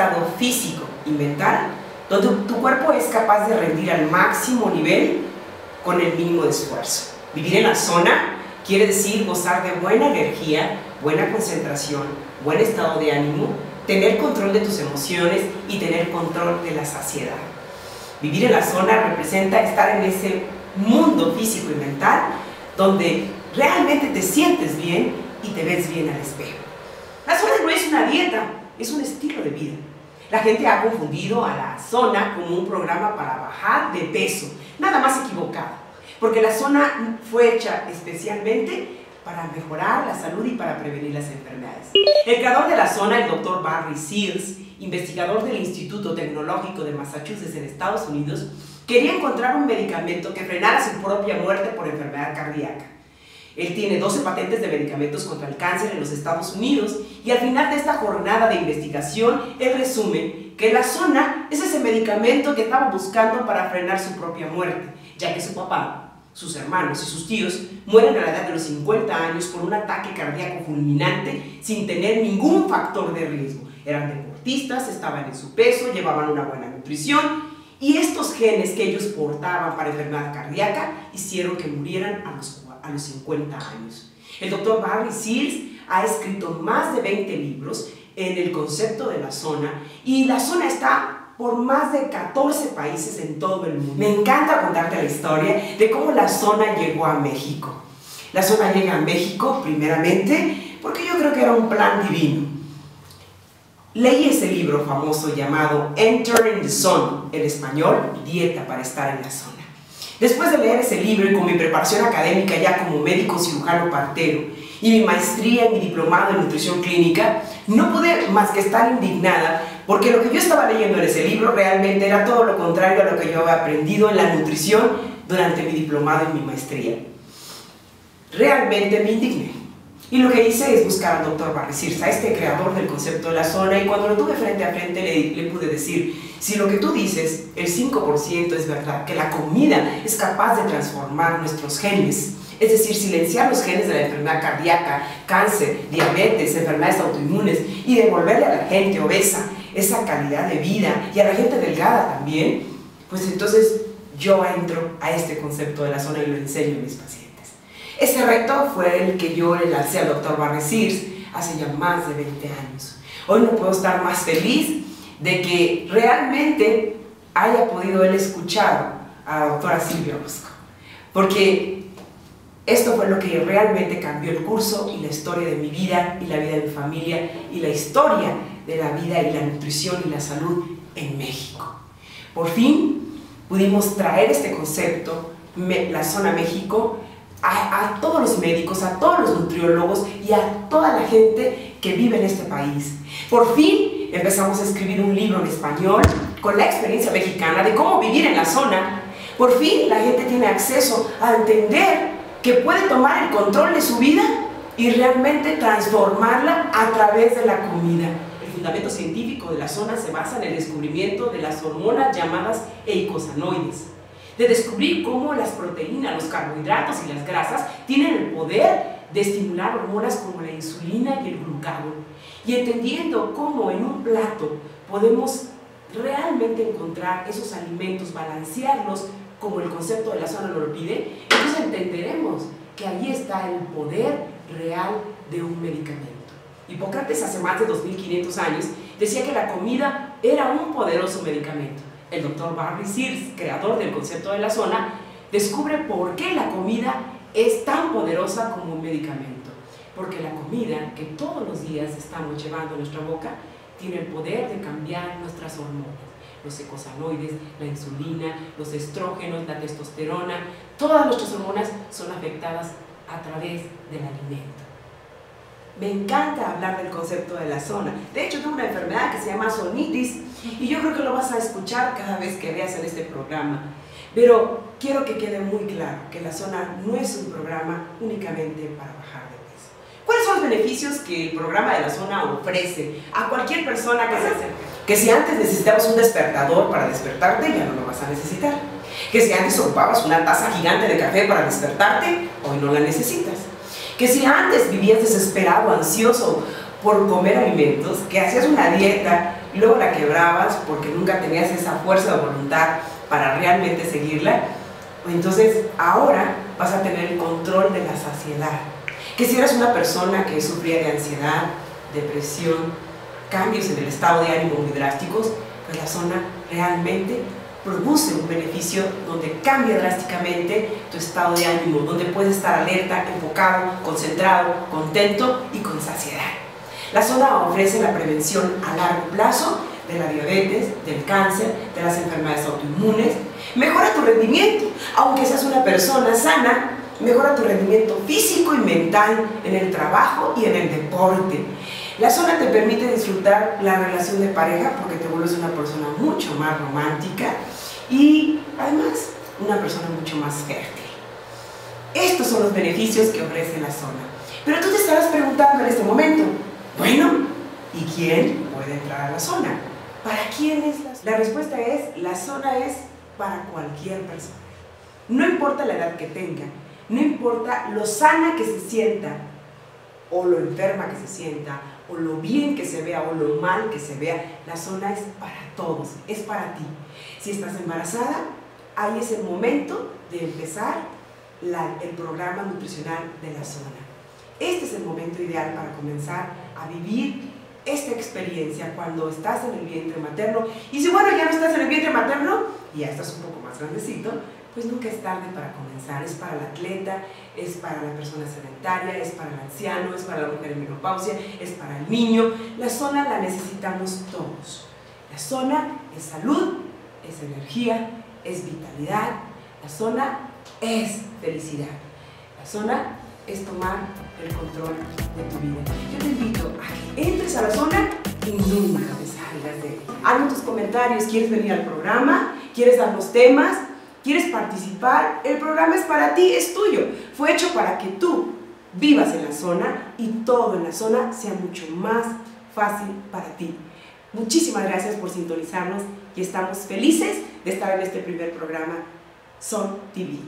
estado físico y mental donde tu cuerpo es capaz de rendir al máximo nivel con el mínimo esfuerzo. Vivir en la zona quiere decir gozar de buena energía, buena concentración, buen estado de ánimo, tener control de tus emociones y tener control de la saciedad. Vivir en la zona representa estar en ese mundo físico y mental donde realmente te sientes bien y te ves bien al espejo. La zona no es una dieta, es un estilo de vida. La gente ha confundido a la zona como un programa para bajar de peso, nada más equivocado, porque la zona fue hecha especialmente para mejorar la salud y para prevenir las enfermedades. El creador de la zona, el doctor Barry Sears, investigador del Instituto Tecnológico de Massachusetts en Estados Unidos, quería encontrar un medicamento que frenara su propia muerte por enfermedad cardíaca. Él tiene 12 patentes de medicamentos contra el cáncer en los Estados Unidos y al final de esta jornada de investigación, él resume que la zona es ese medicamento que estaba buscando para frenar su propia muerte, ya que su papá, sus hermanos y sus tíos mueren a la edad de los 50 años por un ataque cardíaco fulminante sin tener ningún factor de riesgo. Eran deportistas, estaban en su peso, llevaban una buena nutrición y estos genes que ellos portaban para enfermedad cardíaca hicieron que murieran a los a los 50 años. El doctor Barry Sears ha escrito más de 20 libros en el concepto de la zona y la zona está por más de 14 países en todo el mundo. Me encanta contarte la historia de cómo la zona llegó a México. La zona llega a México primeramente porque yo creo que era un plan divino. Leí ese libro famoso llamado Entering the Zone, en español, Dieta para estar en la zona. Después de leer ese libro y con mi preparación académica ya como médico cirujano partero y mi maestría y mi diplomado en nutrición clínica, no pude más que estar indignada porque lo que yo estaba leyendo en ese libro realmente era todo lo contrario a lo que yo había aprendido en la nutrición durante mi diplomado y mi maestría. Realmente me indigné. Y lo que hice es buscar al doctor Barry a este creador del concepto de la zona, y cuando lo tuve frente a frente le, le pude decir, si lo que tú dices, el 5% es verdad, que la comida es capaz de transformar nuestros genes, es decir, silenciar los genes de la enfermedad cardíaca, cáncer, diabetes, enfermedades autoinmunes, y devolverle a la gente obesa esa calidad de vida, y a la gente delgada también, pues entonces yo entro a este concepto de la zona y lo enseño a mis pacientes. Ese reto fue el que yo le lancé al doctor Barry Sears hace ya más de 20 años. Hoy no puedo estar más feliz de que realmente haya podido él escuchar a la doctora Silvia Orozco, porque esto fue lo que realmente cambió el curso y la historia de mi vida y la vida de mi familia y la historia de la vida y la nutrición y la salud en México. Por fin pudimos traer este concepto, la zona México, a, todos los médicos, a todos los nutriólogos y a toda la gente que vive en este país. Por fin empezamos a escribir un libro en español con la experiencia mexicana de cómo vivir en la zona. Por fin la gente tiene acceso a entender que puede tomar el control de su vida y realmente transformarla a través de la comida. El fundamento científico de la zona se basa en el descubrimiento de las hormonas llamadas eicosanoides de descubrir cómo las proteínas, los carbohidratos y las grasas tienen el poder de estimular hormonas como la insulina y el glucagón. Y entendiendo cómo en un plato podemos realmente encontrar esos alimentos, balancearlos como el concepto de la zona lo pide, entonces entenderemos que ahí está el poder real de un medicamento. Hipócrates hace más de 2500 años decía que la comida era un poderoso medicamento el doctor Barry Sears, creador del concepto de la zona, descubre por qué la comida es tan poderosa como un medicamento. Porque la comida que todos los días estamos llevando a nuestra boca tiene el poder de cambiar nuestras hormonas. Los ecosanoides, la insulina, los estrógenos, la testosterona, todas nuestras hormonas son afectadas a través del alimento. Me encanta hablar del concepto de la zona. De hecho, tengo una enfermedad que se llama zonitis y yo creo que lo vas a escuchar cada vez que veas en este programa. Pero quiero que quede muy claro que la zona no es un programa únicamente para bajar de peso. ¿Cuáles son los beneficios que el programa de la zona ofrece a cualquier persona que se acerque? Que si antes necesitabas un despertador para despertarte, ya no lo vas a necesitar. Que si antes ocupabas una taza gigante de café para despertarte, hoy no la necesitas que si antes vivías desesperado, ansioso por comer alimentos, que hacías una dieta luego la quebrabas porque nunca tenías esa fuerza de voluntad para realmente seguirla, entonces ahora vas a tener el control de la saciedad. Que si eres una persona que sufría de ansiedad, depresión, cambios en el estado de ánimo muy drásticos, pues la zona realmente produce un beneficio donde cambia drásticamente tu estado de ánimo, donde puedes estar alerta, enfocado, concentrado, contento y con saciedad. La zona ofrece la prevención a largo plazo de la diabetes, del cáncer, de las enfermedades autoinmunes. Mejora tu rendimiento, aunque seas una persona sana, mejora tu rendimiento físico y mental en el trabajo y en el deporte. La zona te permite disfrutar la relación de pareja porque te vuelves una persona mucho más romántica y además una persona mucho más fértil. Estos son los beneficios que ofrece la zona. Pero tú te estarás preguntando en este momento, bueno, ¿y quién puede entrar a la zona? ¿Para quién es la zona? La respuesta es, la zona es para cualquier persona. No importa la edad que tenga, no importa lo sana que se sienta, o lo enferma que se sienta, o lo bien que se vea, o lo mal que se vea, la zona es para todos, es para ti. Si estás embarazada, ahí es el momento de empezar el programa nutricional de la zona. Este es el momento ideal para comenzar a vivir esta experiencia cuando estás en el vientre materno. Y si bueno, ya no estás en el vientre materno, y ya estás un poco más grandecito, pues nunca es tarde para comenzar. Es para el atleta, es para la persona sedentaria, es para el anciano, es para la mujer en menopausia, es para el niño. La zona la necesitamos todos. La zona es salud, es energía, es vitalidad. La zona es felicidad. La zona es tomar el control de tu vida. Yo te invito a que entres a la zona y nunca te salgas de él. Hazme tus comentarios. ¿Quieres venir al programa? ¿Quieres darnos temas? ¿Quieres participar? El programa es para ti, es tuyo. Fue hecho para que tú vivas en la zona y todo en la zona sea mucho más fácil para ti. Muchísimas gracias por sintonizarnos y estamos felices de estar en este primer programa Son TV.